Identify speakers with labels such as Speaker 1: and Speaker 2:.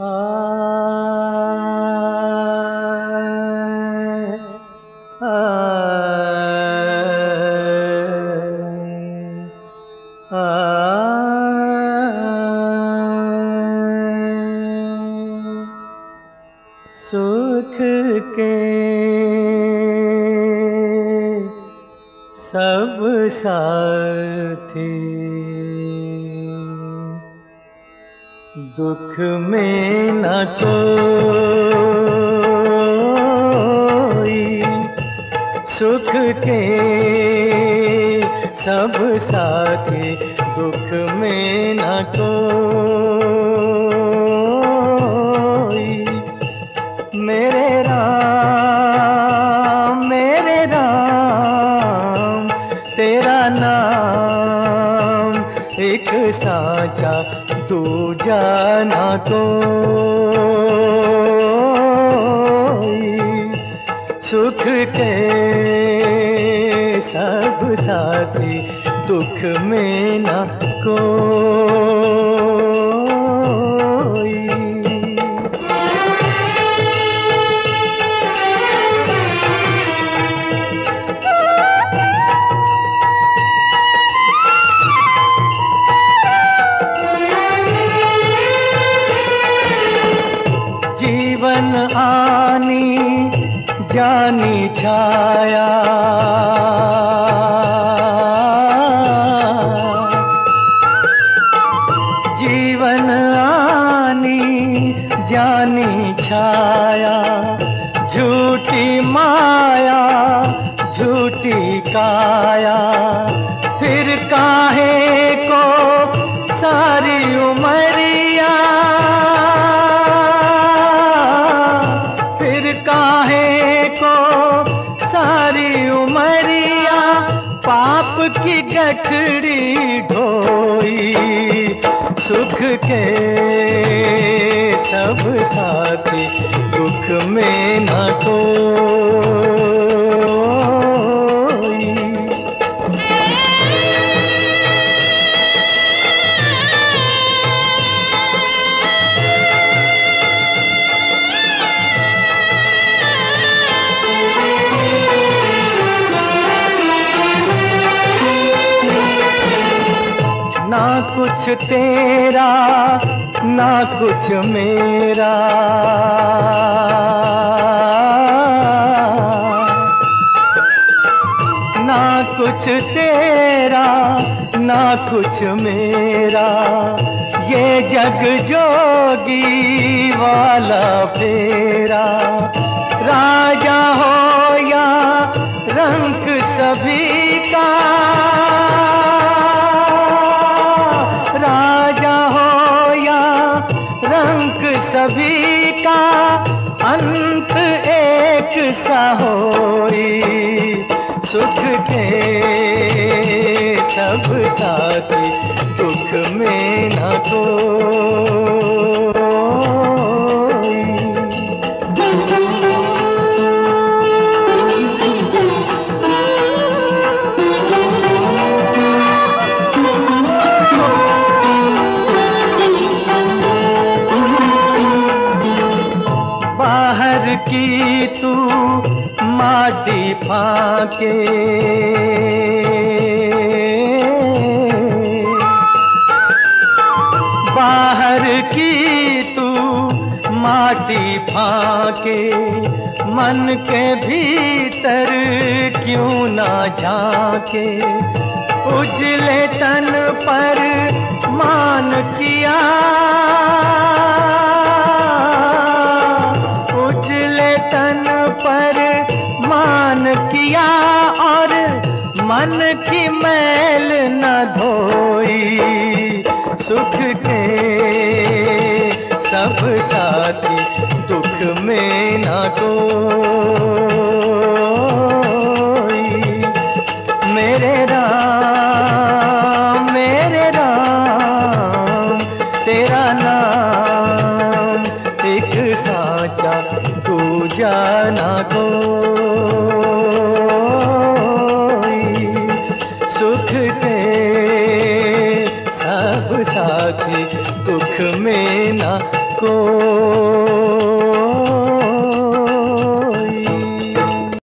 Speaker 1: सुख के सब साथी दुख में न तो सुख के सब साथी दुख में न तो मेरे एक साचा तू जाना तो। सुख के सब साथी दुख में ना कोई। जानी छाया। जीवन आनी जानी छाया। झूठी माया झूठी काया। फिर काहे काहे को सारी उमरिया पाप की गठड़ी ढोई। सुख के सब साथी दुख में न कोई। कुछ तेरा, ना कुछ मेरा। ना कुछ तेरा, ना कुछ मेरा। ये जग जोगी वाला फेरा। राजा हो या रंग सभी का सभी का अंत एक सा होई सुख के सब साथी दुख में न कोई। माटी फाके। बाहर की तू माटी फाके। मन के भीतर क्यों ना झाके? उजले तन पर मान किया। तन पर मान किया और मन की मैल न धोई। सुख के सब साथी दुख में न कोई साचा तू जाना कोई। सुख के सब साथी दुख में ना कोई।